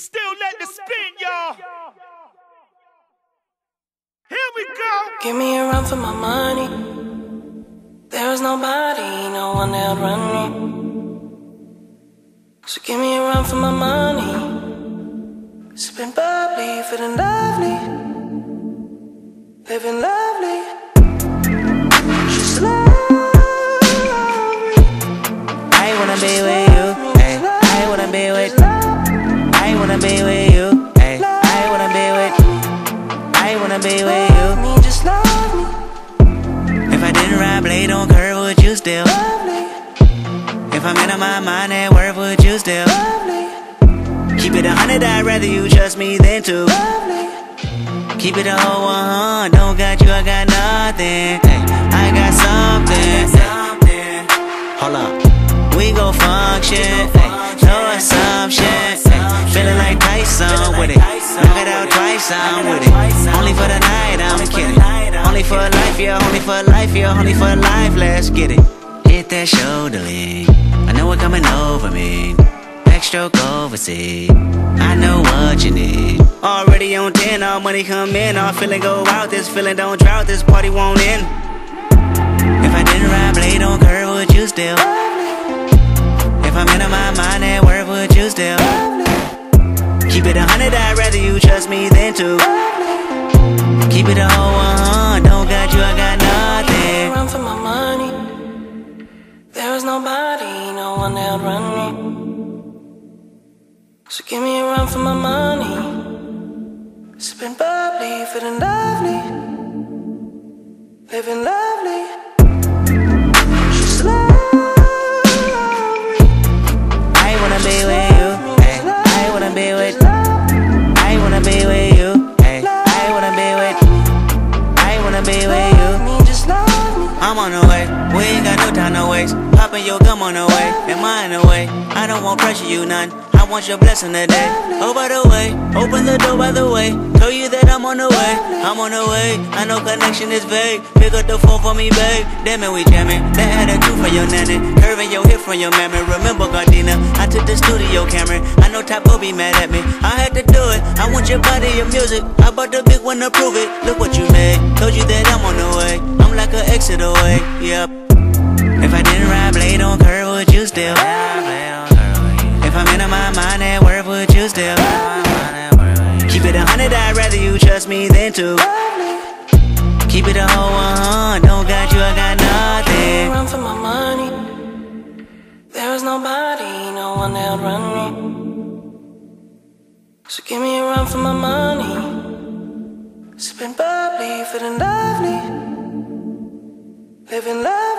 still let the spin, y'all. Here we go. Give me a run for my money. There is nobody, no one that run me. So give me a run for my money. Sipping bubbly, feeling lovely. Living lovely. Wanna be with you. Ay, I wanna be with. I wanna be with you. Love me, just love me. If I didn't ride blade on curve, would you still? Lovely, If I'm in my mind at work, would you still? lovely, Keep it a hundred, I'd rather you trust me than two. lovely. Keep it a whole one, don't got you, I got nothing. Ay, I got something. ay. Hold up, we gon' function. ay, Tyson with it. Knock it out twice, I'm with it. Only for the night, I'm kidding. Only for life, yeah, only for life, yeah, only for life. Let's get it. Hit that shoulder lean. I know it coming over me. Backstroke overseas. I know what you need. Already on 10, all money come in. All feeling go out. This feeling don't drought. This party won't end. If I didn't ride blade on curve, would you still? If I'm in my mind at work, would you still? Keep it a hundred, I'd rather you trust me than to Keep it a whole one, don't got you, I got nothing. Run for my money. There is nobody, no one that run me. So give me a run for my money. Sipping bubbly, feeling lovely. Living lovely. On the way, we ain't got no time to waste. Popping your gum on the way, am I in the way? I don't want pressure, you none. I want your blessing today. Oh, by the way, open the door by the way. Tell you that I'm on the way, I'm on the way. I know connection is vague. Pick up the phone for me, babe. Damn it, we jamming. That had a two for your nanny. Curving your hip from your mammy. Remember, Gardena, I took the studio camera. I know will be mad at me. I had to do it. I want your body, your music. I bought the big one to prove it. Look what you made. Told you that I'm on the way. I'm like away. Yep. If I didn't ride blade on curve, would you still? If I'm in my mind at work, would you still? Keep it a hundred, I'd rather you trust me than two. Keep it a whole one, don't got you, I got nothing. Run for my money. There is nobody, no one that run me. So give me a run for my money. Sipping bubbly, feeling lovely. Living lovely.